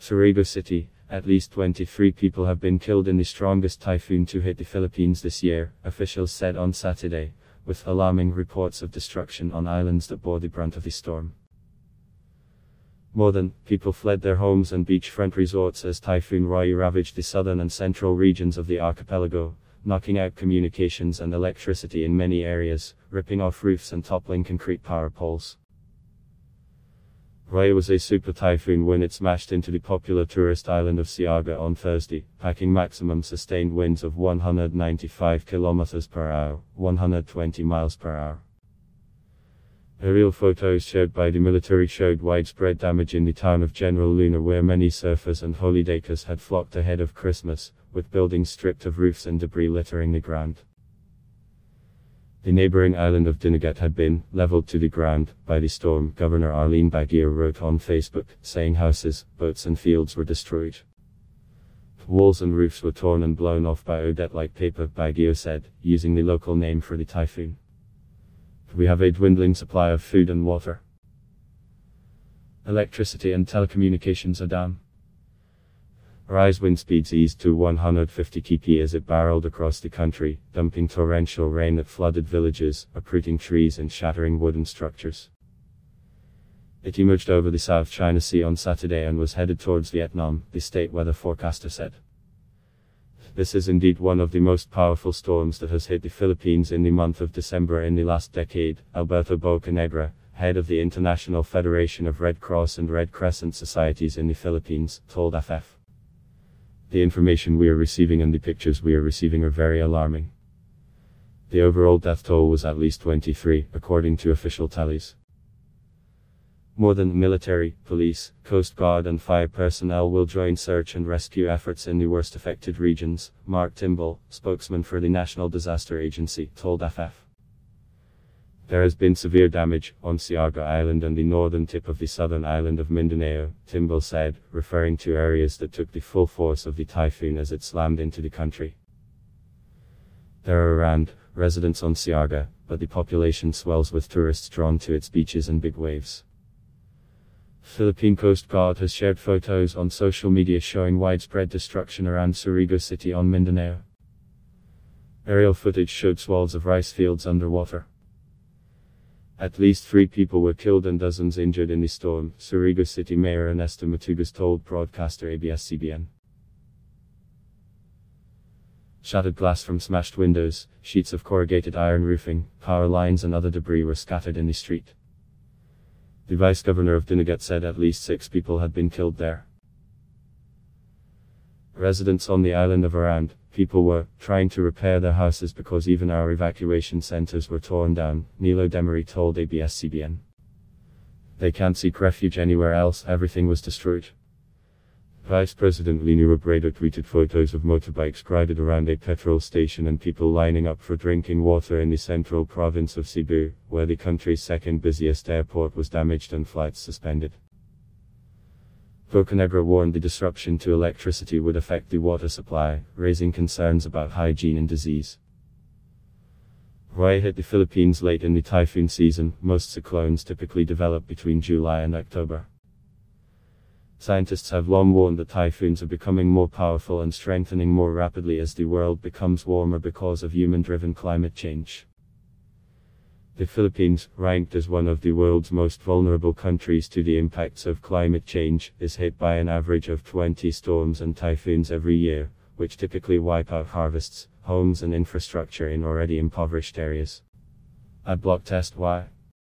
Surigao City, at least 23 people have been killed in the strongest typhoon to hit the Philippines this year, officials said on Saturday, with alarming reports of destruction on islands that bore the brunt of the storm. More than people fled their homes and beachfront resorts as Typhoon Rai ravaged the southern and central regions of the archipelago, knocking out communications and electricity in many areas, ripping off roofs and toppling concrete power poles. Rai was a super typhoon when it smashed into the popular tourist island of Siargao on Thursday, packing maximum sustained winds of 195 km per hour, 120 miles per hour. Aerial photos shared by the military showed widespread damage in the town of General Luna where many surfers and holidakers had flocked ahead of Christmas, with buildings stripped of roofs and debris littering the ground. The neighboring island of Dinagat had been leveled to the ground by the storm. Governor Arlene Bag-ao wrote on Facebook, saying houses, boats, and fields were destroyed. Walls and roofs were torn and blown off by Odette like paper, Bag-ao said, using the local name for the typhoon. We have a dwindling supply of food and water. Electricity and telecommunications are down. Rai's wind speeds eased to 150 kp as it barreled across the country, dumping torrential rain that flooded villages, uprooting trees and shattering wooden structures. It emerged over the South China Sea on Saturday and was headed towards Vietnam, the state weather forecaster said. This is indeed one of the most powerful storms that has hit the Philippines in the month of December in the last decade, Alberto Bocanegra, head of the International Federation of Red Cross and Red Crescent Societies in the Philippines, told AFP. The information we are receiving and the pictures we are receiving are very alarming. The overall death toll was at least 23, according to official tallies. More than military, police, coast guard and fire personnel will join search and rescue efforts in the worst affected regions, Mark Timbal, spokesman for the National Disaster Agency, told AFP. There has been severe damage on Siargao Island and the northern tip of the southern island of Mindanao, Timbal said, referring to areas that took the full force of the typhoon as it slammed into the country. There are around residents on Siargao, but the population swells with tourists drawn to its beaches and big waves. Philippine Coast Guard has shared photos on social media showing widespread destruction around Surigao City on Mindanao. Aerial footage showed swells of rice fields underwater. At least three people were killed and dozens injured in the storm, Surigao City Mayor Ernesto Matugas told broadcaster ABS-CBN. Shattered glass from smashed windows, sheets of corrugated iron roofing, power lines and other debris were scattered in the street. The vice governor of Dinagat said at least six people had been killed there. Residents on the island of Around, people were trying to repair their houses because even our evacuation centers were torn down, Nilo Demerey told ABS-CBN. They can't seek refuge anywhere else, everything was destroyed. Vice President Leni Robredo tweeted photos of motorbikes crowded around a petrol station and people lining up for drinking water in the central province of Cebu, where the country's second busiest airport was damaged and flights suspended. Bocanegra warned the disruption to electricity would affect the water supply, raising concerns about hygiene and disease. Rai hit the Philippines late in the typhoon season, most cyclones typically develop between July and October. Scientists have long warned that typhoons are becoming more powerful and strengthening more rapidly as the world becomes warmer because of human driven climate change. The Philippines, ranked as one of the world's most vulnerable countries to the impacts of climate change, is hit by an average of 20 storms and typhoons every year, which typically wipe out harvests, homes, and infrastructure in already impoverished areas. At Block Test Y.